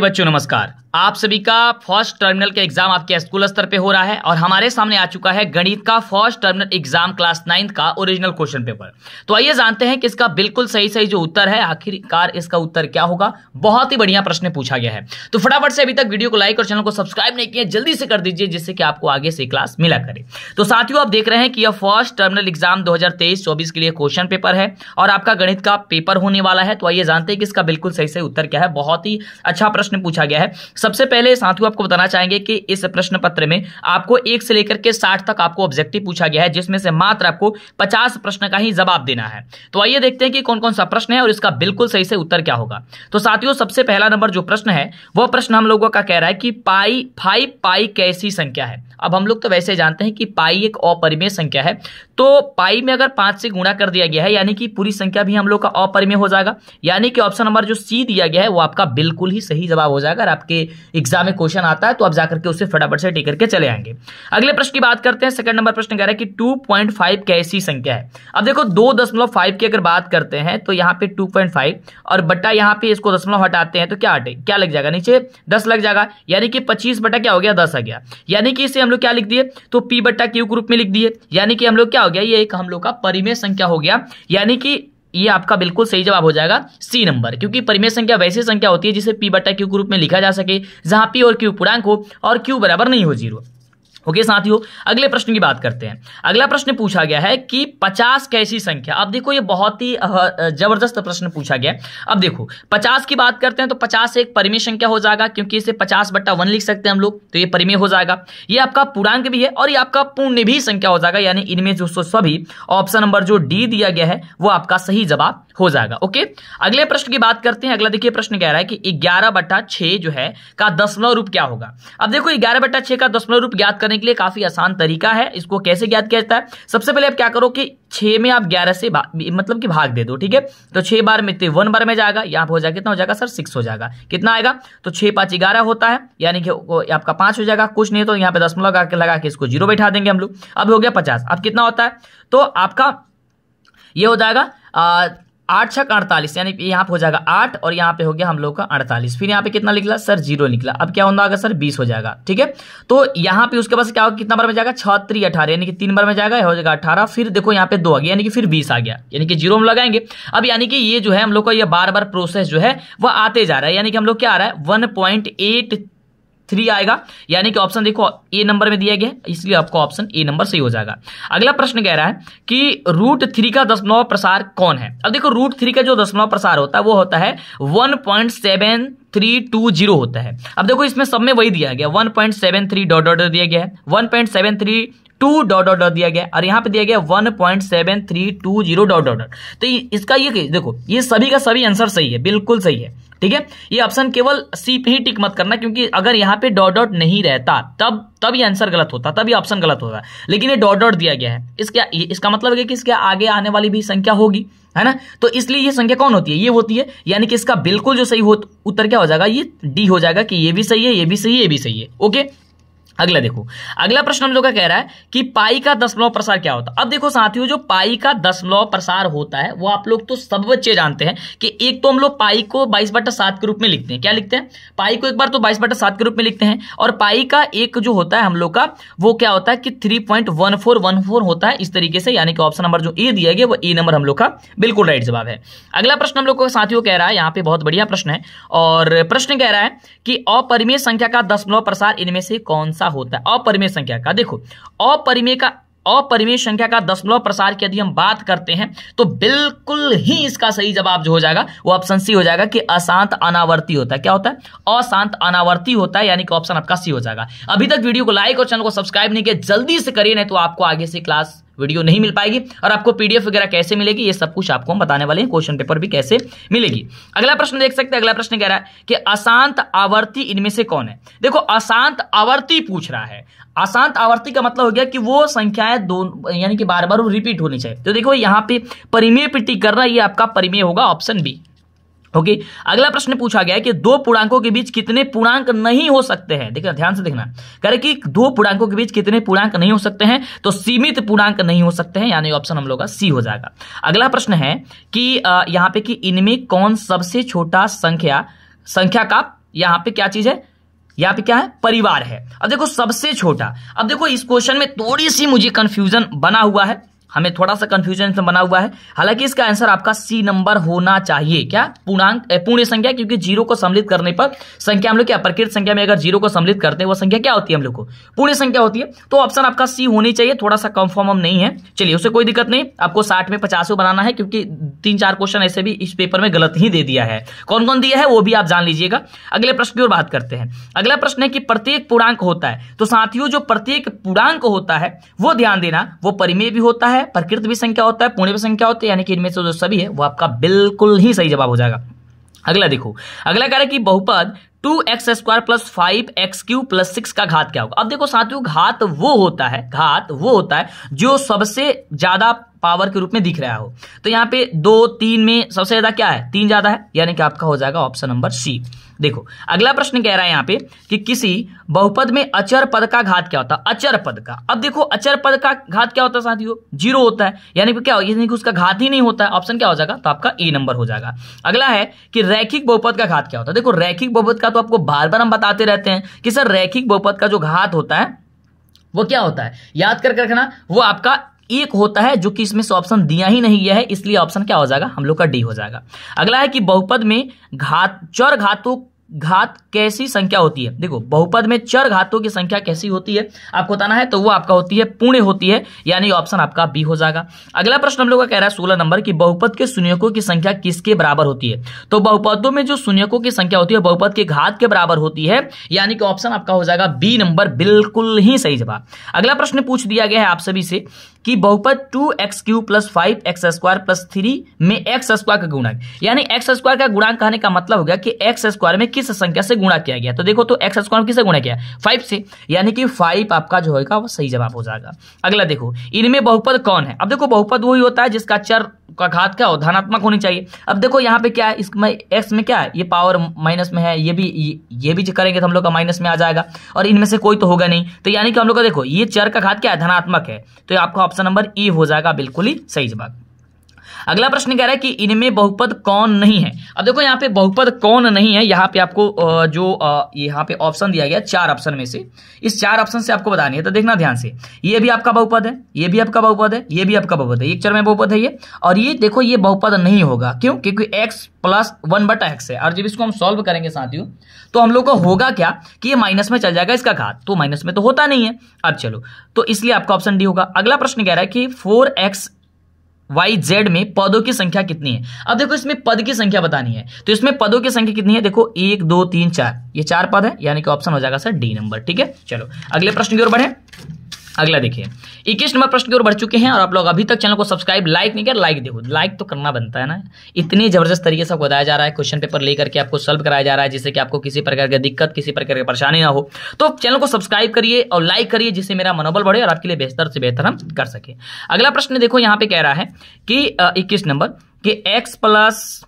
बच्चों नमस्कार। आप सभी का फ़र्स्ट टर्मिनल का एग्ज़ाम आपके स्कूल स्तर पे हो रहा है और हमारे सामने आ चुका है गणित का first terminal exam class ninth का ओरिजिनल क्वेश्चन पेपर। तो आइए जानते हैं कि इसका बिल्कुल सही सही जो उत्तर है, आखिरकार इसका उत्तर क्या होगा? बहुत ही बढ़िया प्रश्न पूछा गया है। तो फटाफट से अभी तक वीडियो को लाइक और चैनल को सब्सक्राइब नहीं किया, जल्दी से कर दीजिए, जिससे कि आपको आगे से क्लास मिला करे। तो साथियों, आप देख रहे हैं कि यह फ़र्स्ट टर्मिनल एग्ज़ाम दो हज़ार के लिए क्वेश्चन पेपर है और आपका गणित का पेपर होने वाला है। तो आइए जानते हैं कि इसका बिल्कुल सही सही उत्तर क्या है। बहुत ही अच्छा प्रश्न पूछा गया है। सबसे पहले साथियों आपको बताना चाहेंगे कि इस प्रश्न पत्र में आपको एक से लेकर के साठ तक आपको ऑब्जेक्टिव पूछा गया है, जिसमें से मात्र आपको पचास प्रश्न का ही जवाब देना है। तो आइए देखते हैं कि कौन कौन सा प्रश्न है और इसका बिल्कुल सही से उत्तर क्या होगा। तो साथियों, सबसे पहला नंबर जो प्रश्न है, वह प्रश्न हम लोगों का कह रहा है कि पाई फाइव पाई कैसी संख्या है? अब हम लोग तो वैसे जानते हैं कि पाई एक अपरिमेय संख्या है। तो पाई में अगर पाँच से गुणा कर दिया गया है, यानी कि पूरी संख्या भी हम लोग का अपरिमेय हो जाएगा। यानी कि ऑप्शन नंबर जो सी दिया गया है, वो आपका बिल्कुल ही सही जवाब हो जाएगा। अगर आपके एग्ज़ाम में क्वेश्चन आता है तो आप जाकर के उसे फटाफट से टिक करके चले आएँगे। अगले प्रश्न की बात करते हैं। सेकंड नंबर प्रश्न कह रहा है कि टू कैसी संख्या है? अब देखो, दो दशमलव फाइव की अगर बात करते हैं तो यहाँ पे टू पॉइंट फाइव और बट्टा यहाँ पे इसको दशमलव हटाते हैं तो क्या हटे? क्या लग जाएगा? नीचे दस लग जाएगा। यानी कि पच्चीस बटा क्या हो गया? दस आ गया। यानी कि इसे हम लोग क्या लिख दिए? तो पी बट्टा क्यू के रूप में लिख दिए। यानी कि हम लोग क्या हो गया? ये एक हम लोग का परिमेय संख्या हो गया। यानी कि ये आपका बिल्कुल सही जवाब हो जाएगा सी नंबर क्योंकि परिमेय संख्या वैसी संख्या होती है जिसे पी बट्टा क्यू के रूप में लिखा जा सके, जहाँ पी और क्यू पूर्णांक हो और क्यू बराबर नहीं हो ज़ीरो। ओके साथियों, अगले प्रश्न की बात करते हैं। अगला प्रश्न पूछा गया है कि 50 कैसी संख्या? अब देखो, ये बहुत ही ज़बरदस्त प्रश्न पूछा गया है। अब देखो 50 की बात करते हैं तो 50 एक परिमेय संख्या हो जाएगा, क्योंकि इसे 50 बट्टा वन लिख सकते हैं हम लोग तो ये परिमेय हो जाएगा। ये आपका पूर्णांक भी है और ये आपका पूर्ण भी संख्या हो जाएगा, यानी इनमें जो सभी ऑप्शन नंबर जो डी दिया गया है, वो आपका सही जवाब हो जाएगा। ओके अगले प्रश्न की बात करते हैं। अगला देखिए, प्रश्न कह रहा है कि ग्यारह बट्टा जो है का दशमलव रूप क्या होगा? अब देखो ग्यारह बट्टा का दशमलव रूप ज्ञात करने के लिए काफ़ी आसान तरीका है, इसको कैसे ज्ञात किया जाता है? सबसे पहले आप क्या करो कि छह में आप ग्यारह से मतलब कि भाग दे दो, ठीक है? तो छह बार में वन बार में जाएगा, यहाँ पे हो जाएगा, कितना हो जाएगा सर? सिक्स हो जाएगा। कितना आएगा? तो छह पाँच ग्यारह होता है, यानी कि आपका पाँच हो जाएगा, कुछ नहीं तो यहाँ पे दशमलव लगा के लगा के इसको ज़ीरो बैठा देंगे हम लोग। अब हो गया पचास। अब कितना होता है? तो आपका ये हो जाएगा आठ छक अड़तालीस, यानी यहाँ पे हो जाएगा आठ और यहाँ पे हो गया हम लोग का अड़तालीस। फिर यहाँ पे कितना निकला? सर, ज़ीरो निकला। अब क्या होगा सर, बीस हो जाएगा, ठीक है? तो यहाँ पे उसके पास क्या होगा? कितना बार में जाएगा? छत्री अठारह, यानी कि तीन बार में जाएगा, हो जाएगा अठारह, फिर देखो यहाँ पे दो आ गया, यानी कि फिर बीस आ गया, यानी कि ज़ीरो हम लगाएँगे। अब यानी कि ये जो है हम लोग का ये बार बार प्रोसेस जो है, वह आते जा रहा है, यानी कि हम लोग क्या आ रहा है? वन पॉइंट एट थ्री आएगा। यानी कि ऑप्शन देखो ए नंबर में दिया गया इसलिए आपको ऑप्शन ए नंबर सही हो जाएगा। अगला प्रश्न कह रहा है कि रूट थ्री का दशमलव प्रसार कौन है? अब देखो रूट थ्री का जो दशमलव प्रसार होता है, वो होता है one point seven three two zero होता है। अब देखो, इसमें सब में वही दिया गया one point seven three dot dot दिया गया है। One point seven three two dot dot dot दिया गया और यहाँ पे दिया गया one point seven three two zero dot dot dot. तो इसका ये देखो, ये सभी का सभी आंसर सही है, बिल्कुल सही है, ठीक है? ये ऑप्शन केवल सी पे ही टिक मत करना, क्योंकि अगर यहाँ पे डॉट डॉट नहीं रहता, तब तब ये आंसर गलत होता, तब ये ऑप्शन गलत होता। लेकिन ये डॉट डॉट दिया गया है। इसका इसका मतलब है कि इसके आगे आने वाली भी संख्या होगी, है ना? तो इसलिए ये संख्या कौन होती है? ये होती है, यानी कि इसका बिल्कुल जो सही हो, उत्तर क्या हो जाएगा? ये डी हो जाएगा कि ये भी सही है, ये भी सही है, ये भी सही है, ओके? अगला देखो, अगला प्रश्न हम लोग का कह रहा है कि पाई का दशमलव प्रसार क्या होता है? अब देखो साथियों, जो पाई का दशमलव प्रसार होता है, वो आप लोग तो सब बच्चे जानते हैं कि एक तो हम लोग पाई को बाईस बटा सात के रूप में लिखते हैं। क्या लिखते हैं? पाई को एक बार तो बाईस बटा सात के रूप में लिखते हैं और पाई का एक जो होता है हम लोग का, वो क्या होता है कि थ्री होता है। इस तरीके से यानी कि ऑप्शन नंबर जो ए दिया गया, वो ए नंबर हम लोग का बिल्कुल राइट जवाब है। अगला प्रश्न हम लोग का साथियों कह रहा है, यहाँ पे बहुत बढ़िया प्रश्न है और प्रश्न कह रहा है कि अपरिमेय संख्या का दशमलव प्रसार इनमें से कौन सा होता है? अपरिमेय संख्या का। देखो, अपरिमेय का अपरिमेय संख्या का दशमलव प्रसार की यदि हम बात करते हैं तो बिल्कुल ही इसका सही जवाब जो हो जाएगा, वो ऑप्शन सी हो जाएगा कि अशांत अनावर्ती होता है। क्या होता है? अशांत अनावर्ती होता है, यानी कि ऑप्शन आपका सी हो जाएगा। अभी तक वीडियो को लाइक और चैनल को सब्सक्राइब नहीं किया, जल्दी से करिए, नहीं तो आपको आगे से क्लास वीडियो नहीं मिल पाएगी और आपको पीडीएफ वगैरह कैसे मिलेगी, ये सब कुछ आपको हम बताने वाले हैं क्वेश्चन पेपर भी कैसे मिलेगी। अगला प्रश्न देख सकते हैं, अगला प्रश्न कह रहा है कि अशांत आवर्ती इनमें से कौन है? देखो, अशांत आवर्ती पूछ रहा है। अशांत आवर्ती का मतलब हो गया कि वो संख्याएँ दो, यानी कि बार बार रिपीट होनी चाहिए। तो देखो, यहाँ पे परिमेय है, ये आपका परिमेय होगा ऑप्शन बी ओके okay, अगला प्रश्न पूछा गया है कि दो पूर्णांकों के बीच कितने पूर्णांक नहीं हो सकते हैं? देखना ध्यान से देखना। कह कि दो पूर्णांकों के बीच कितने पूर्णांक नहीं हो सकते हैं तो सीमित पूर्णांक नहीं हो सकते हैं यानी ऑप्शन हम लोग का सी हो जाएगा। अगला प्रश्न है कि यहाँ पे कि इनमें कौन सबसे छोटा संख्या संख्या का यहाँ पे क्या चीज़ है? यहाँ पे क्या है? परिवार है। अब देखो सबसे छोटा। अब देखो इस क्वेश्चन में थोड़ी सी मुझे कंफ्यूजन बना हुआ है। हमें थोड़ा सा कंफ्यूजन बना हुआ है। हालाँकि इसका आंसर आपका सी नंबर होना चाहिए। क्या? पूर्णांक पूर्ण संख्या? क्योंकि ज़ीरो को सम्मिलित करने पर संख्या हम लोग क्या प्रकृत संख्या में अगर ज़ीरो को सम्मिलित करते हैं, वो संख्या क्या होती है हम लोग को? पूर्ण संख्या होती है। तो ऑप्शन आपका सी होनी चाहिए। थोड़ा सा कंफर्म हम नहीं है। चलिए, उसे कोई दिक्कत नहीं। आपको साठ में पचासों बनाना है, क्योंकि तीन चार क्वेश्चन ऐसे भी इस पेपर में गलत ही दे दिया है। कौन कौन दिया है, वो भी आप जान लीजिएगा। अगले प्रश्न की ओर बात करते हैं। अगला प्रश्न है कि प्रत्येक पूर्णांक होता है। तो साथियों, जो प्रत्येक पूर्णांक होता है, वो ध्यान देना, वो परिमेय भी होता है प्रकृत भी संख्या होता है, पूर्ण भी संख्या होती है, यानी कि इनमें से जो सभी है, वो आपका बिल्कुल ही सही जवाब हो जाएगा। अगला देखो, अगला कह रहा है कि बहुपद two x square plus five x cube plus six का घात क्या होगा? अब देखो साथियों, घात वो होता है, घात वो होता है, जो सबसे ज़्यादा पावर के रूप में दिख रहा हो। तो यहाँ पे दो, तीन में सबसे ज़्यादा क्या है? तीन ज़्यादा है, यानी कि आपका हो जाएगा ऑप्शन नंबर सी। देखो, अगला प्रश्न कह रहा है यहाँ पे कि किसी बहुपद में अचर पद का घात क्या होता? है अचर पद का। अब देखो, अचर पद का घात क्या होता है साथियों? ज़ीरो होता है। यानी कि क्या यानी कि उसका घात ही नहीं होता। है ऑप्शन क्या हो जाएगा? तो आपका ए नंबर हो जाएगा। अगला है कि रैखिक बहुपद का घात क्या होता है? देखो, रैखिक बहुपद का तो आपको बार बार हम बताते रहते हैं कि सर, रैखिक बहुपद का जो घात होता है, वो क्या होता है? याद करके रखना वो आपका एक होता है जो कि इसमें से ऑप्शन दिया ही नहीं गया है, इसलिए ऑप्शन क्या हो जाएगा? हम लोग का डी हो जाएगा। अगला है कि बहुपद में घात, चर घातों, घात कैसी संख्या होती है? देखो, बहुपद में चर घातों की संख्या कैसी होती है? आपको बताना है तो वो आपका होती है पुण्य होती है, यानी ऑप्शन आपका बी हो जाएगा। अगला प्रश्न हम लोग का कह रहा है सोलह नंबर की बहुपद के शून्यकों की संख्या किसके बराबर होती है? तो बहुपदों में जो शून्यकों की संख्या होती है, बहुपद के घात के बराबर होती है, यानी कि ऑप्शन आपका हो जाएगा बी नंबर, बिल्कुल ही सही जवाब। अगला प्रश्न पूछ दिया गया है आप सभी से कि बहुपद two x cube plus five x square plus three में एक्स स्क्वायर का गुणांक यानी एक्स स्क्वायर का गुणांक कहने का मतलब हो गया कि एक्स स्क्वायर में किस संख्या से गुणा किया गया। तो देखो तो एक्स स्क्वायर में किससे गुणा किया? फाइव से। यानी कि फाइव आपका जो होगा, वो सही जवाब हो जाएगा। अगला देखो, इनमें बहुपद कौन है? अब देखो, बहुपद वही होता है जिसका चर का घात क्या हो? धनात्मक होनी चाहिए। अब देखो यहाँ पे क्या है इसमें एक्स में क्या है? ये पावर माइनस में है ये भी ये, भी करेंगे तो हम लोग का माइनस में आ जाएगा। और इनमें से कोई तो होगा नहीं। तो यानी कि हम लोग का देखो ये चर का घात क्या है? धनात्मक है। तो आपका ऑप्शन नंबर ई हो जाएगा बिल्कुल ही सही जवाब। अगला प्रश्न कह रहा है कि इनमें बहुपद कौन नहीं है? अब देखो, यहाँ पे बहुपद कौन नहीं है, यहाँ पे आपको जो यहाँ पे ऑप्शन दिया गया चार ऑप्शन में से। इस चार ऑप्शन से आपको बतानी है तो देखना ध्यान से। ये भी आपका बहुपद है, ये भी आपका बहुपद है, ये भी आपका बहुपद है। एक चर में बहुपद है ये। और ये देखो, ये बहुपद नहीं होगा। क्यों? क्योंकि एक्स प्लस वन बटा एक्स है। और जब इसको हम सॉल्व करेंगे साथियों तो हम लोग को होगा क्या कि ये माइनस में चल जाएगा इसका घात। तो माइनस में तो होता नहीं है। अब चलो तो इसलिए आपका ऑप्शन डी होगा। अगला प्रश्न कह रहा है कि फोर एक्स वाई जेड में पदों की संख्या कितनी है? अब देखो, इसमें पद की संख्या बतानी है। तो इसमें पदों की संख्या कितनी है? देखो, एक, दो, तीन, चार। ये चार पद है, यानी कि ऑप्शन हो जाएगा सर डी नंबर ठीक है? चलो, अगले प्रश्न की ओर बढ़े। अगला देखिए, इक्कीस नंबर प्रश्न की ओर बढ़ चुके हैं और आप लोग अभी तक चैनल को सब्सक्राइब लाइक नहीं कर लाइक देखो, लाइक तो करना बनता है ना। इतनी ज़बरदस्त तरीके से बताया जा रहा है, क्वेश्चन पेपर लेकर के आपको सॉल्व कराया जा रहा है, जिससे कि आपको किसी प्रकार की दिक्कत, किसी प्रकार की परेशानी ना हो। तो चैनल को सब्सक्राइब करिए और लाइक करिए, जिससे मेरा मनोबल बढ़े और आपके लिए बेहतर से बेहतर हम कर सके। अगला प्रश्न देखो, यहाँ पे कह रहा है कि इक्कीस नंबर कि x plus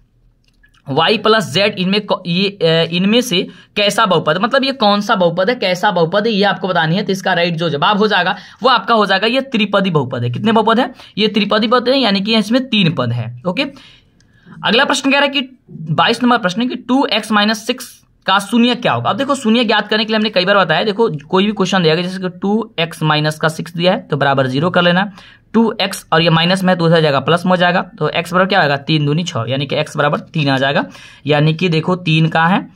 y plus z इनमें ये इनमें से कैसा बहुपद? मतलब ये कौन सा बहुपद है? कैसा बहुपद है? ये आपको बतानी है तो इसका राइट जो जवाब हो जाएगा, वो आपका हो जाएगा ये त्रिपदी बहुपद है। कितने बहुपद है? ये त्रिपदी पद है, यानी कि इसमें तीन पद है, ओके? अगला प्रश्न कह रहा है कि बाईस नंबर प्रश्न है कि टू एक्स माइनस सिक्स का शून्य क्या होगा। अब देखो शून्य ज्ञात करने के लिए हमने कई बार बताया, देखो, कोई भी क्वेश्चन दिया गया, जैसे कि टू एक्स माइनस का सिक्स दिया है तो बराबर ज़ीरो कर लेना। टू एक्स और ये माइनस में दूसरा जाएगा प्लस में हो जाएगा तो एक्स बराबर क्या होगा? तीन दूनी छः यानी कि एक्स बराबर तीन आ जाएगा। यानी कि देखो, तीन का है?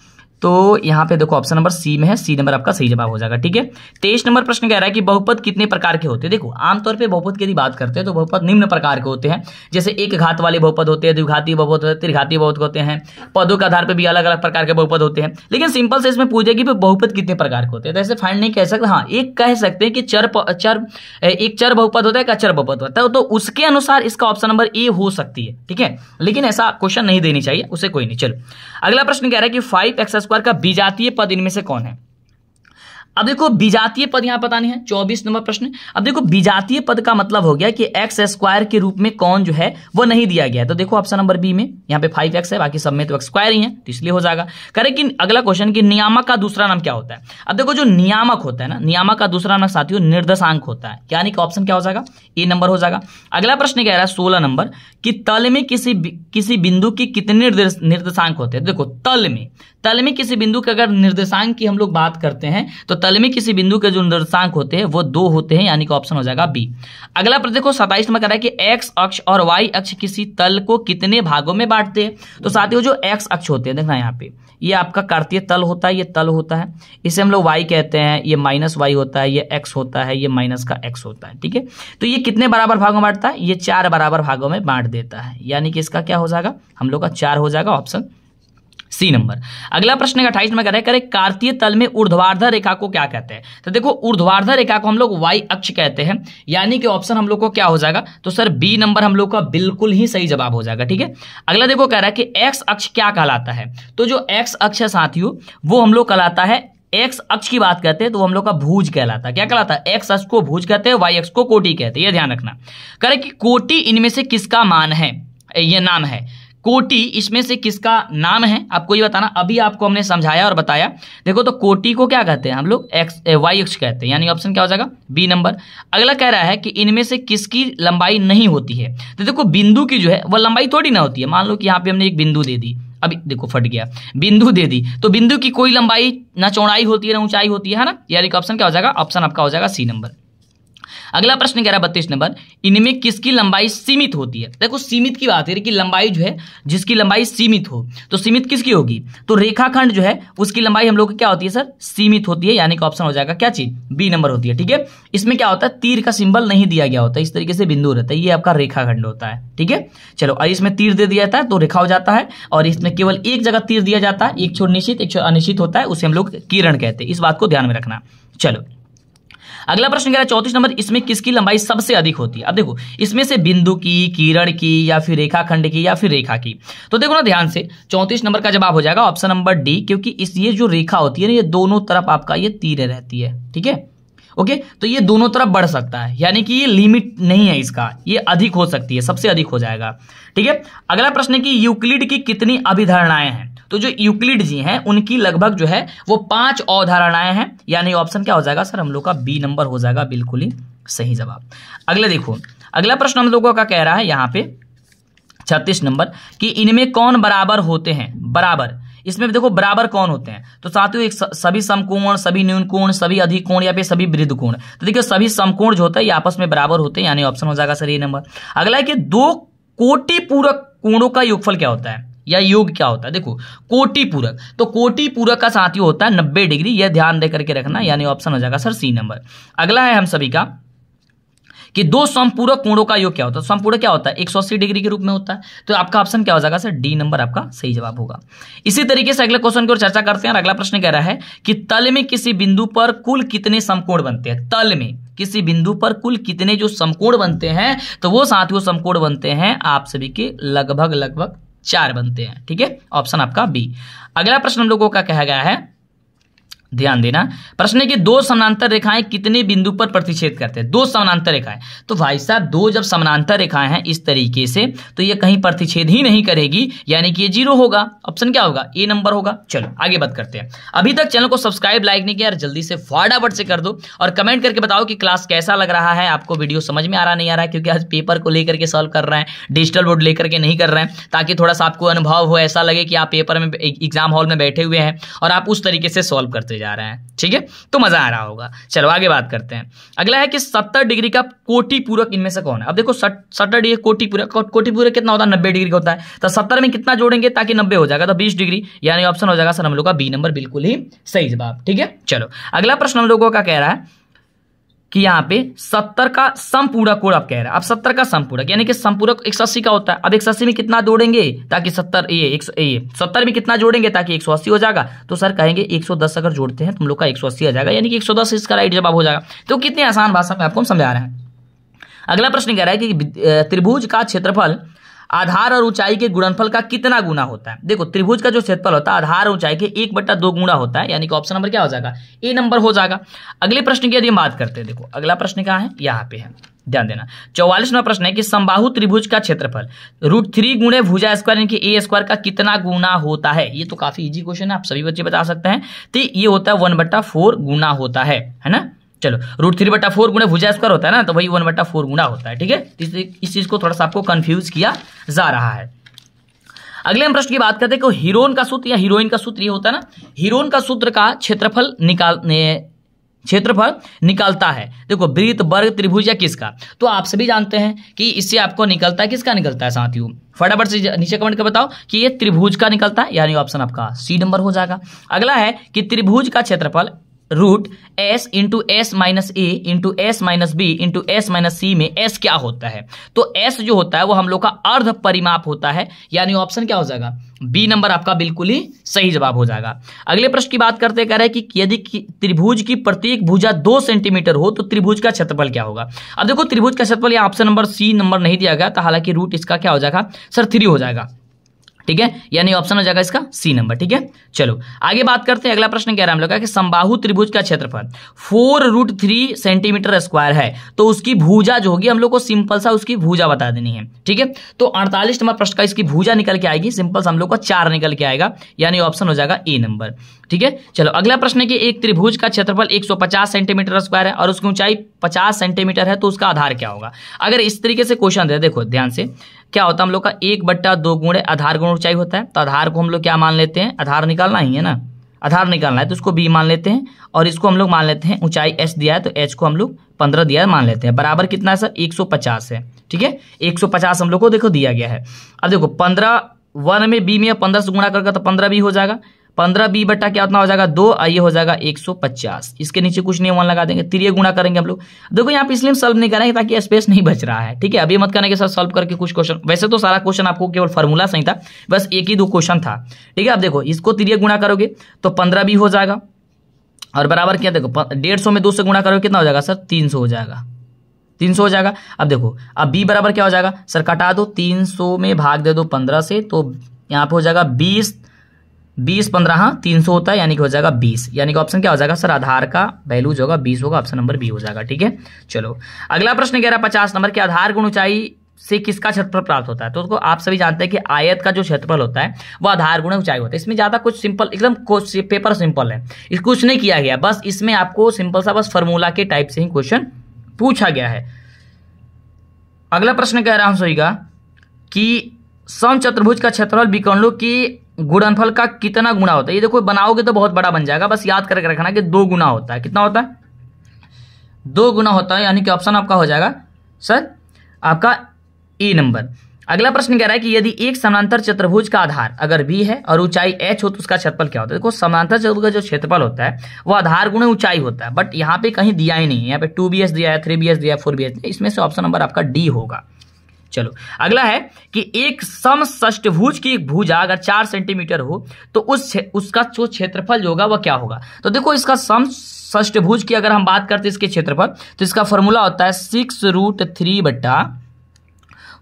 तो यहाँ पे देखो ऑप्शन नंबर सी में है सी नंबर आपका सही जवाब हो जाएगा, ठीक है? तेईस नंबर प्रश्न कह रहा है कि बहुपद कितने प्रकार के होते हैं? देखो, आमतौर पे बहुपद की यदि बात करते हैं तो बहुपद निम्न प्रकार के होते हैं। जैसे एक घात वाले बहुपद होते हैं द्विघाती बहुपद होते हैं त्रिघाती बहुपद होते हैं। पदों के आधार पर भी अलग अलग प्रकार के बहुपद होते हैं। लेकिन सिंपल से इसमें पूछे पूछेगी बहुपद कितने प्रकार के होते हैं? तो ऐसे फाइंड नहीं कह सकते। हाँ एक कह सकते हैं कि चर चर एक चर बहुपद होता है, एक अचर बहुपद होता है। तो उसके अनुसार इसका ऑप्शन नंबर ए हो सकती है, ठीक है? लेकिन ऐसा क्वेश्चन नहीं देनी चाहिए, उसे कोई नहीं। चलो, अगला प्रश्न कह रहा है कि फाइव एक्स स्क्वायर का बीजातीय पद इनमें से कौन है? अब देखो विजातीय पद यहाँ बतानी है, चौबीस नंबर प्रश्न अब देखो विजातीय पद का मतलब हो गया कि एक्स स्क्वायर के रूप में कौन जो है, वो नहीं दिया गया है। तो देखो ऑप्शन नंबर बी में, यहाँ पे फाइव एक्स है, बाकी सब में तो एक्स स्क्वायर ही है तो इसलिए हो जाएगा। करे कि अगला क्वेश्चन कि नियामक का दूसरा नाम क्या होता है? अब देखो, जो नियामक होता है ना, नियामक का दूसरा नाम साथियों, निर्देशांक होता है। यानी कि ऑप्शन क्या हो जाएगा? ए नंबर हो जाएगा। अगला प्रश्न कह रहा है सोलह नंबर कि तल में किसी किसी बिंदु की कितने निर्देशांक होते हैं? देखो, तल में तल में किसी बिंदु के अगर निर्देशांक की हम लोग बात करते हैं तो तल में किसी बिंदु के जो निर्देशांक होते हैं, वो दो होते हैं, यानी कि ऑप्शन हो जाएगा बी अगला प्रश्न देखो सताइस नंबर कह रहा है कि एक्स अक्ष और वाई अक्ष किसी तल को कितने भागों में बांटते हैं? तो साथियों, जो एक्स अक्ष होते हैं, देखना यहाँ पे, ये आपका कार्तीय तल होता है, ये तल होता है। इसे हम लोग वाई कहते हैं, ये माइनस वाई होता है, ये एक्स होता है, ये माइनस का एक्स होता है, ठीक है? तो ये कितने बराबर भागों में बांटता है? ये चार बराबर भागों में बांट देता है। यानी कि इसका क्या हो जाएगा? हम लोग का चार हो जाएगा ऑप्शन सी नंबर। अगला प्रश्न का अठाईस में कह रहे हैं कार्तीय तल में ऊर्ध्वाधर रेखा को क्या कहते हैं? तो देखो, ऊर्ध्वाधर रेखा को हम लोग वाई अक्ष कहते हैं, यानी कि ऑप्शन हम लोग को क्या हो जाएगा? तो सर, बी नंबर हम लोग का बिल्कुल ही सही जवाब हो जाएगा, ठीक है? अगला देखो, कह रहा है कि एक्स अक्ष क्या कहलाता है? तो जो एक्स अक्ष है साथियों, वो हम लोग कहलाता है एक्स अक्ष की बात करते हैं तो हम लोग का भूज कहलाता है। क्या कहलाता है? एक्स अक्ष को भूज कहते हैं वाई अक्ष को कोटि कहते हैं, ये ध्यान रखना। करे कि कोटि इनमें से किसका मान है? ये नाम है। कोटि, इसमें से किसका नाम है? आपको ये बताना, अभी आपको हमने समझाया और बताया। देखो तो कोटि को क्या कहते हैं हम लोग? एक्स वाई एक्स कहते हैं। यानी ऑप्शन क्या हो जाएगा? बी नंबर अगला कह रहा है कि इनमें से किसकी लंबाई नहीं होती है? तो देखो, बिंदु की जो है वह लंबाई थोड़ी ना होती है। मान लो कि यहाँ पे हमने एक बिंदु दे दी। अभी देखो, फट गया। बिंदु दे दी। तो बिंदु की कोई लंबाई ना चौड़ाई होती है, ना ऊंचाई होती है ना? यानी ऑप्शन क्या हो जाएगा? ऑप्शन आपका हो जाएगा सी नंबर अगला प्रश्न कह रहा है बत्तीस नंबर, इनमें किसकी लंबाई सीमित होती है? देखो, सीमित की बात है कि लंबाई जो है, जिसकी लंबाई सीमित हो तो सीमित किसकी होगी? तो रेखाखंड जो है, उसकी लंबाई हम लोग क्या होती है, सर? सीमित होती है, यानी कि ऑप्शन हो जाएगा, क्या चीज़? बी नंबर होती है, ठीक है? इसमें क्या होता है, तीर का सिंबल नहीं दिया गया होता है इस तरीके से बिंदु रहता है, ये आपका रेखाखंड होता है, ठीक है? चलो, और इसमें तीर दे दिया जाता है तो रेखा हो जाता है, और इसमें केवल एक जगह तीर दिया जाता है, एक छोर निश्चित, एक छोर अनिश्चित होता है, उसे हम लोग किरण कहते हैं, इस बात को ध्यान में रखना। चलो अगला प्रश्न कह रहा है, चौतीस नंबर, इसमें किसकी लंबाई सबसे अधिक होती है? अब देखो, इसमें से बिंदु की, किरण की, या फिर रेखाखंड की, या फिर रेखा की। तो देखो ना ध्यान से, चौतीस नंबर का जवाब हो जाएगा ऑप्शन नंबर डी, क्योंकि इस, ये जो रेखा होती है ना, ये दोनों तरफ़ आपका ये तीर रहती है, ठीक है? ओके? तो ये दोनों तरफ़ बढ़ सकता है, यानी कि ये लिमिट नहीं है इसका, ये अधिक हो सकती है, सबसे अधिक हो जाएगा, ठीक है? अगला प्रश्न है कि यूक्लिड की कितनी अभिधारणाएँ हैं? तो जो यूक्लिड जी हैं, उनकी लगभग जो है, वो पाँच अवधारणाएँ हैं। यानी ऑप्शन क्या हो जाएगा? सर, हम लोग का बी नंबर हो जाएगा बिल्कुल ही सही जवाब। अगले देखो, अगला प्रश्न हम लोगों का कह रहा है यहाँ पे? छत्तीस नंबर, कि इनमें कौन बराबर होते हैं? बराबर। इसमें देखो, बराबर कौन होते हैं? तो साथियों, एक सभी समकोण, सभी न्यून कोण सभी अधिक कोण या फिर सभी वृद्ध कोण तो देखिए, सभी समकोण जो होता है, ये आपस में बराबर होते हैं। यानी ऑप्शन हो जाएगा सर ये नंबर अगला है कि दो कोटि पूरक कोणों का योगफल क्या होता है? या योग क्या होता है? देखो कोटि पूरक तो कोटि पूरक का साथ ही होता है नब्बे डिग्री, यह ध्यान दे करके रखना, यानी ऑप्शन हो जाएगा सर सी नंबर अगला है हम सभी का कि दो संपूरक कोणों का योग क्या होता है? संपूरक क्या होता है? एक सौ अस्सी डिग्री के रूप में होता है। तो आपका ऑप्शन क्या हो जाएगा सर डी नंबर आपका सही जवाब होगा। इसी तरीके से अगले क्वेश्चन की ओर चर्चा करते हैं अगला प्रश्न कह रहा है कि तल में किसी बिंदु पर कुल कितने समकोण बनते हैं? तल में किसी बिंदु पर कुल कितने जो समकोण बनते हैं? तो वो साथ ही समकोण बनते हैं आप सभी के लगभग लगभग चार बनते हैं, ठीक है? ऑप्शन आपका बी। अगला प्रश्न हम लोगों का कहा गया है ध्यान देना। प्रश्न है कि दो समानांतर रेखाएँ कितने बिंदु पर प्रतिच्छेद करते हैं? दो समानांतर रेखाएँ। तो भाई साहब, दो जब समानांतर रेखाएँ हैं इस तरीके से तो ये कहीं प्रतिच्छेद ही नहीं करेगी, यानी कि ये ज़ीरो होगा। ऑप्शन क्या होगा? ए नंबर होगा। चलो, आगे बात करते हैं। अभी तक चैनल को सब्सक्राइब लाइक नहीं किया जल्दी से फटाफट से कर दो और कमेंट करके बताओ कि क्लास कैसा लग रहा है। आपको वीडियो समझ में आ रहा नहीं आ रहा है, क्योंकि आज पेपर को लेकर के सॉल्व कर रहे हैं, डिजिटल बोर्ड लेकर के नहीं कर रहे हैं, ताकि थोड़ा सा आपको अनुभव हो, ऐसा लगे कि आप पेपर में, एग्ज़ाम हॉल में बैठे हुए हैं और आप उस तरीके से सॉल्व करते जा रहे हैं। ठीक है? तो मज़ा आ रहा होगा। चलो, आगे बात करते हैं। अगला है कि सत्तर डिग्री का कोटि पूरक इनमें से कौन है? अब देखो सत्तर डिग्री कोटि पूरक कोटि पूरक कितना होता है? नब्बे डिग्री का होता है। तो सत्तर में कितना जोड़ेंगे ताकि नब्बे हो जाएगा? तो बीस डिग्री, यानी ऑप्शन हो जाएगा सर हम लोग का बी नंबर बिल्कुल ही सही जवाब। ठीक है? चलो, अगला प्रश्न हम लोगों का कह रहा है कि यहाँ पे सत्तर का समपूरक और आप कह रहे हैं। अब सत्तर का समपूरक यानी कि संपूरक एक सौ अस्सी का होता है। अब एक सौ अस्सी में कितना जोड़ेंगे? ताकि सत्तर, ये, एक ये, सत्तर में कितना जोड़ेंगे? ताकि एक सौ अस्सी हो जाएगा। तो सर कहेंगे एक सौ दस अगर जोड़ते हैं तुम लोग का एक सौ अस्सी आ जाएगा। यानी कि एक सौ दस इसका राइट जवाब हो जाएगा। तो कितनी आसान भाषा में आपको समझा रहे हैं। अगला प्रश्न कह रहा है कि त्रिभुज का क्षेत्रफल आधार और ऊंचाई के गुणनफल का कितना गुना होता है? देखो, त्रिभुज का जो क्षेत्रफल होता है, आधार ऊंचाई के एक बट्टा दो गुणा होता है, यानी कि ऑप्शन नंबर क्या हो जाएगा? ए नंबर हो जाएगा। अगले प्रश्न की यदि बात करते हैं, देखो, अगला प्रश्न क्या है? यहाँ पे है। ध्यान देना। चौवालीस नंबर प्रश्न है कि संबाहु त्रिभुज का क्षेत्रफल रूट थ्री गुणे भुजा स्क्वायर यानी कि ए स्क्वायर का कितना गुना होता है? ये तो काफ़ी इजी क्वेश्चन है, आप सभी बच्चे बता सकते हैं। तो ये होता है वन बट्टा फोर गुना होता है है ना? चलो रूट थ्री बटा फोर गुना भुजा स्क्वायर होता है ना तो वही वन बट्टा फोर गुना होता है ठीक है? इस, चीज़ को थोड़ा सा आपको कंफ्यूज किया जा रहा है। अगले हम प्रश्न की बात करते हैं कि हीरोइन का सूत्र या हीरोइन का सूत्र ये होता है ना हीरोइन का सूत्र का क्षेत्रफल निकाल क्षेत्रफल निकलता है। देखो वृत्त वर्ग त्रिभुज या किसका? तो आप सभी जानते हैं कि इससे आपको निकलता है किसका निकलता है साथियों? फटाफट से नीचे कमेंट कर बताओ कि ये त्रिभुज का निकलता है यानी ऑप्शन आपका सी नंबर हो जाएगा। अगला है कि त्रिभुज का क्षेत्रफल root s into s minus a into s minus b into s minus c में एस क्या होता है? तो एस जो होता है, वो हम लोग का अर्ध परिमाप होता है। यानी ऑप्शन क्या हो जाएगा? बी नंबर आपका बिल्कुल ही सही जवाब हो जाएगा। अगले प्रश्न की बात करते कह रहे कि यदि त्रिभुज की प्रत्येक भुजा दो सेंटीमीटर हो तो त्रिभुज का क्षेत्रफल क्या होगा? अब देखो, त्रिभुज का क्षेत्रफल ऑप्शन नंबर सी नंबर नहीं दिया गया तो हालाँकि रूट इसका क्या हो जाएगा? सर थ्री हो जाएगा। ठीक है? यानी ऑप्शन हो जाएगा इसका सी नंबर ठीक है? चलो, आगे बात करते हैं, अगला प्रश्न कह रहा है हम लोग का संबाहु त्रिभुज का क्षेत्रफल four root three centimetre square है। तो उसकी भूजा जो होगी, हम लोग को सिंपल सा उसकी भूजा बता देनी है, ठीक है? तो अड़तालीस नंबर प्रश्न का इसकी भूजा निकल के आएगी सिंपल हम लोग का चार निकल के आएगा, यानी ऑप्शन हो जाएगा ए नंबर ठीक है? चलो, अगला प्रश्न है कि एक त्रिभुज का क्षेत्रफल 150 सेंटीमीटर स्क्वायर है और उसकी ऊंचाई 50 सेंटीमीटर है तो उसका आधार क्या होगा? अगर इस तरीके से क्वेश्चन दे, देखो, ध्यान से क्या होता है, हम लोग का एक बट्टा दो गुणे आधार गुण ऊंचाई होता है तो आधार को हम लोग क्या मान लेते हैं? आधार निकालना ही है ना? आधार निकालना है तो उसको बी मान लेते हैं, और इसको हम लोग मान लेते हैं ऊंचाई एच दिया है तो एच को हम लोग पंद्रह दिया है, मान लेते हैं। बराबर कितना है, सर? एक सौ पचास है, ठीक है? एक सौ पचास हम लोग को देखो दिया गया है। अब देखो, पंद्रह वन में बी में पंद्रह से गुणा करके तो पंद्रह बी हो जाएगा। पंद्रह बी बट्टा क्या उतना हो जाएगा? दो ये हो जाएगा एक सौ पचास। इसके नीचे कुछ नहीं, वन लगा देंगे। तिरिय गुणा करेंगे हम लोग। देखो, यहाँ पे इसलिए हम सॉल्व नहीं करेंगे ताकि स्पेस नहीं बच रहा है। ठीक है अभी मत करने के साथ सॉल्व करके कुछ क्वेश्चन वैसे तो सारा क्वेश्चन आपको केवल फॉर्मूला सही था, बस एक ही दो क्वेश्चन था। ठीक है, अब देखो, इसको त्रिय गुणा करोगे तो पंद्रह बी हो जाएगा। और बराबर क्या देखो डेढ़ सौ में दो से गुणा करोगे, कितना हो जाएगा सर? तीन सौ हो जाएगा। तीन सौ हो जाएगा। अब देखो, अब बी बराबर क्या हो जाएगा? सर, कटा दो, तीन सौ में भाग दे दो पंद्रह से तो यहाँ पे हो जाएगा बीस बीस पंद्रह, तीन सौ होता है, यानी कि हो जाएगा बीस। यानी कि ऑप्शन क्या हो जाएगा? सर, आधार का वैल्यू जो होगा, बीस होगा ऑप्शन नंबर बी हो जाएगा, ठीक है? चलो, अगला प्रश्न कह रहा है, पचास नंबर के आधार गुण ऊंचाई से किसका क्षेत्रफल प्राप्त होता है? तो उसको आप सभी जानते हैं कि आयत का जो क्षेत्रफल होता है, वो आधार गुण ऊंचाई होता है। इसमें ज़्यादा कुछ सिंपल एकदम पेपर सिंपल है। इसको कुछ नहीं किया गया, बस इसमें आपको सिंपल सा बस फॉर्मूला के टाइप से ही क्वेश्चन पूछा गया है। अगला प्रश्न कह रहा हूँ का कि सम चतुर्भुज का क्षेत्रफल विकर्णों की गुणनफल का कितना गुना होता है? ये देखो, बनाओगे तो बहुत बड़ा बन जाएगा। बस याद करके रखना कि दो गुना होता है। कितना होता है? दो गुना होता है, यानी कि ऑप्शन आपका हो जाएगा। सर आपका ए नंबर अगला प्रश्न कह रहा है कि यदि एक समांतर चतुर्भुज का आधार अगर बी है और ऊंचाई एच हो तो उसका क्षेत्रफल क्या होता है? देखो समांतर चतुर्भुज का जो क्षेत्रफल होता है, वो आधार गुण ऊंचाई होता है। बट यहाँ पे कहीं दिया ही नहीं है। यहाँ पे टू बी एस दिया है थ्री बी एस दिया है फोर बी एस इसमें से ऑप्शन नंबर आपका डी होगा। चलो। अगला है कि एक सम षष्टभुज की एक भुजा, अगर चार सेंटीमीटर हो तो उस उसका जो क्षेत्रफल होगा, वह क्या होगा? तो देखो, इसका सम षष्टभुज की अगर हम बात करते हैं इसके क्षेत्रफल तो इसका फॉर्मूला होता है सिक्स रूट थ्री बट्टा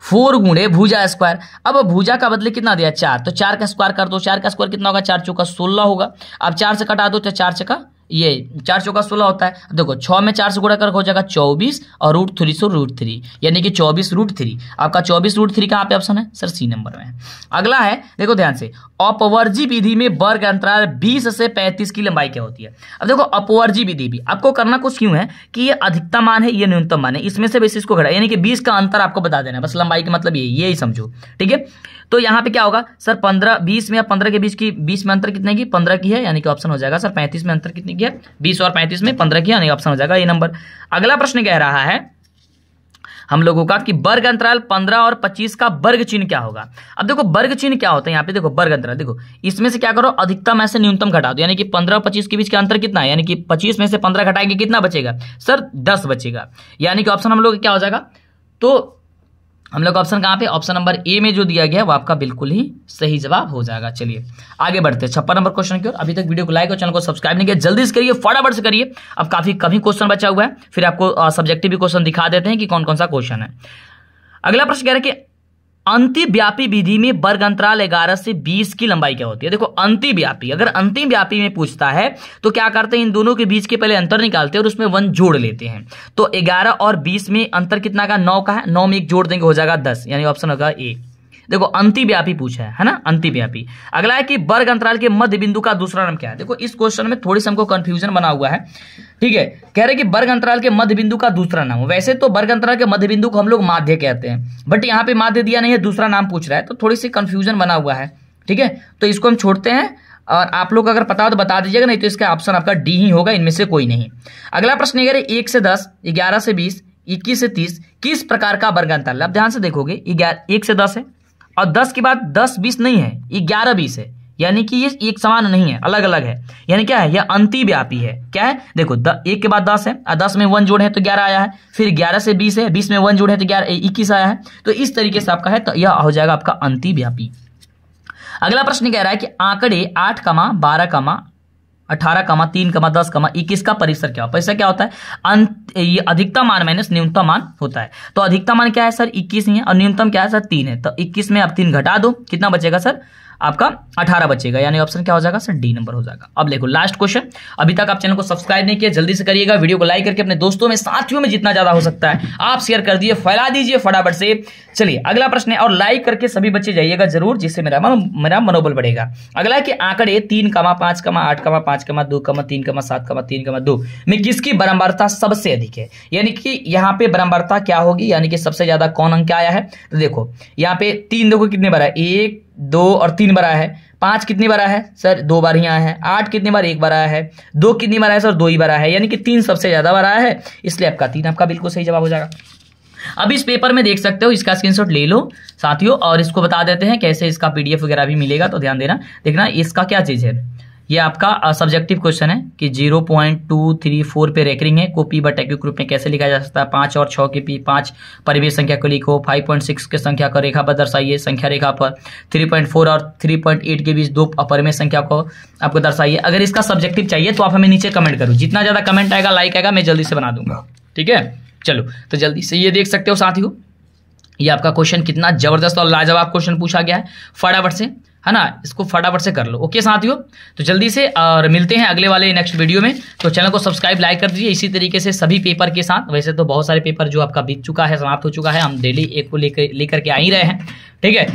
फोर गुणे भुजा स्क्वायर अब भुजा का बदले कितना दिया? चार। तो चार का स्क्वायर कर दो। चार का स्क्वायर कितना होगा? चार चौका सोलह होगा। अब चार से कटा दो तो चार चौका ये चार चौका सोलह होता है। देखो, छह में चार से गुणा कर हो जाएगा चौबीस और root three so root three यानी कि चौबीस रूट थ्री आपका चौबीस रूट थ्री कहाँ पे ऑप्शन है? सर सी नंबर में अगला है, देखो ध्यान से, अपवर्जी विधि में वर्ग अंतराल बीस से पैंतीस की लंबाई क्या होती है? अब देखो, अपवर्जी विधि भी। आपको करना कुछ क्यों है कि ये अधिकतम मान है, ये न्यूनतम मान है। इसमें से बेसिस को घटा यानी कि बीस का अंतर आपको बता देना बस लंबाई का मतलब ये यही समझो। ठीक है? तो यहाँ पे क्या होगा? सर, पंद्रह, बीस में या पंद्रह के बीच की, बीस में अंतर कितने की? पंद्रह की है, यानी कि ऑप्शन हो जाएगा। सर, पैंतीस में अंतर कितने की है? बीस और पैंतीस में पंद्रह की यानी ऑप्शन हो जाएगा ये नंबर अगला प्रश्न कह रहा है, हम लोगों का कि वर्ग अंतराल पंद्रह और पच्चीस का वर्ग चिन्ह क्या होगा? अब देखो, वर्ग चिन्ह क्या होता है? यहाँ पे देखो, वर्ग अंतराल। देखो, इसमें से क्या करो? अधिकतम ऐसे न्यूनतम घटा दो। यानी कि पंद्रह और पच्चीस के बीच का अंतर कितना है? यानी कि पच्चीस में से पंद्रह घटाएँगे, कितना बचेगा? सर, दस बचेगा। यानी कि ऑप्शन हम लोग क्या हो जाएगा? तो हम लोग ऑप्शन कहाँ पे? ऑप्शन नंबर ए में जो दिया गया है, वो आपका बिल्कुल ही सही जवाब हो जाएगा। चलिए, आगे बढ़ते हैं। छप्पन नंबर क्वेश्चन की ओर। अभी तक वीडियो को लाइक और चैनल को सब्सक्राइब नहीं किया, जल्दी से करिए, फटाफट से करिए। अब काफ़ी कभी क्वेश्चन बचा हुआ है। फिर आपको सब्जेक्टिव भी क्वेश्चन दिखा देते हैं कि कौन कौन सा क्वेश्चन है। अगला प्रश्न कह रहे हैं कि अंतिव्यापी विधि में वर्ग अंतराल ग्यारह से बीस की लंबाई क्या होती है? देखो अंतिव्यापी अगर अंतिम व्यापी में पूछता है तो क्या करते हैं? इन दोनों के बीच के पहले अंतर निकालते हैं और उसमें वन जोड़ लेते हैं। तो ग्यारह और बीस में अंतर कितना का? नौ का है। नौ में एक जोड़ देंगे, हो जाएगा दस, यानी ऑप्शन होगा ए देखो, अंतिव्यापी पूछा है है ना? अंतिव्यापी। अगला है कि वर्ग अंतराल के मध्य बिंदु का दूसरा नाम क्या है? देखो, इस क्वेश्चन में थोड़ी सी हमको कंफ्यूजन बना हुआ है। ठीक है? कह रहे कि वर्ग अंतराल के मध्य बिंदु का दूसरा नाम वैसे तो वर्ग अंतराल के मध्य बिंदु को हम लोग माध्य कहते हैं बट यहाँ पे माध्य दिया नहीं है, दूसरा नाम पूछ रहा है तो थोड़ी सी कंफ्यूजन बना हुआ है। ठीक है? तो इसको हम छोड़ते हैं, और आप लोग अगर पता हो तो बता दीजिएगा, नहीं तो इसका ऑप्शन आपका डी ही होगा, इनमें से कोई नहीं। अगला प्रश्न ये एक से दस, ग्यारह से बीस, इक्कीस से तीस, किस प्रकार का वर्ग अंतराल? आप ध्यान से देखोगे एक से दस है। और दस के बाद दस बीस नहीं है ग्यारह बीस है। यानी कि ये एक समान नहीं है अलग अलग है। यानी क्या है यह अंतिव्यापी है। क्या है? देखो द, एक के बाद दस है और दस में वन जोड़े तो ग्यारह आया है फिर ग्यारह से बीस है बीस में वन जोड़े तो ग्यारह इक्कीस आया है। तो इस तरीके से आपका है तो यह हो जाएगा आपका अंतिव्यापी अगला प्रश्न कह रहा है कि आंकड़े आठ कमा बारह कमा अठारह कमा तीन कमा दस कमा इक्कीस का परिसर क्या परिसर क्या होता है? अंत, ये अधिकतम मान माइनस न्यूनतम मान होता है। तो अधिकतम मान क्या है सर? इक्कीस ही है और न्यूनतम क्या है सर? तीन है। तो इक्कीस में आप तीन घटा दो। कितना बचेगा सर? आपका 18 बचेगा। यानी ऑप्शन क्या हो जाएगा? सर डी नंबर हो जाएगा। अब देखो लास्ट क्वेश्चन अभी तक आप चैनल को सब्सक्राइब नहीं किया जल्दी से करिएगा। वीडियो को लाइक करके अपने दोस्तों में साथियों में जितना ज़्यादा हो सकता है आप शेयर कर दिए फैला दीजिए फटाफट से। चलिए अगला प्रश्न है और लाइक करके सभी बच्चे जाइएगा ज़रूर जिससे मेरा मन, मेरा मनोबल बढ़ेगा। अगला कि आंकड़े तीन कमा पाँच कमा आठ कमा पाँच कमा दो कमा तीन कमा सात कमा तीन कमा दो में किसकी बराबरता सबसे अधिक है? यानी कि यहाँ पे बराबरता क्या होगी? यानी कि सबसे ज़्यादा कौन अंक आया है? तो देखो यहाँ पे तीन देखो कितने बार है एक दो और तीन बार आया है। पाँच कितनी बार आया है? सर, दो बार ही आया है। आठ कितनी बार? एक बार आया है। दो कितनी बार आया सर? दो ही बार आया है। यानी कि तीन सबसे ज़्यादा बार आया है। इसलिए आपका तीन आपका बिल्कुल सही जवाब हो जाएगा। अब इस पेपर में देख सकते हो, इसका स्क्रीनशॉट ले लो, साथियों, और इसको बता देते हैं कैसे इसका पीडीएफ वगैरह भी मिलेगा तो ध्यान देना। देखना, इसका क्या चीज़ है? ये आपका सब्जेक्टिव क्वेश्चन है कि zero point two three four पे रेकरिंग है, को पी बट एक्यू रूप में कैसे लिखा जा सकता है? पाँच और छह के पी पाँच परिवेश संख्या को लिखो फाइव पॉइंट सिक्स के संख्या को रेखा पर दर्शाइए संख्या रेखा पर थ्री पॉइंट फोर और थ्री पॉइंट एट के बीच दो अपरिमेय संख्या को आपको दर्शाइए। अगर इसका सब्जेक्टिव चाहिए तो आप हमें नीचे कमेंट करो। जितना ज़्यादा कमेंट आएगा लाइक आएगा, मैं जल्दी से बना दूँगा। ठीक है? चलो तो जल्दी से ये देख सकते हो साथियों, ये आपका क्वेश्चन कितना ज़बरदस्त और लाजवाब क्वेश्चन पूछा गया है। फटाफट से है ना? इसको फटाफट से कर लो। ओके साथियों? तो जल्दी से, और मिलते हैं अगले वाले नेक्स्ट वीडियो में। तो चैनल को सब्सक्राइब लाइक कर दीजिए। इसी तरीके से सभी पेपर के साथ। वैसे तो बहुत सारे पेपर जो आपका बीत चुका है, समाप्त हो चुका है, हम डेली एक को लेकर लेकर के आ ही रहे हैं। ठीक है?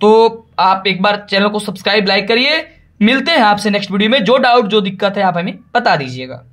तो आप एक बार चैनल को सब्सक्राइब लाइक करिए। मिलते हैं आपसे नेक्स्ट वीडियो में। जो डाउट जो दिक्कत है, आप हमें बता दीजिएगा।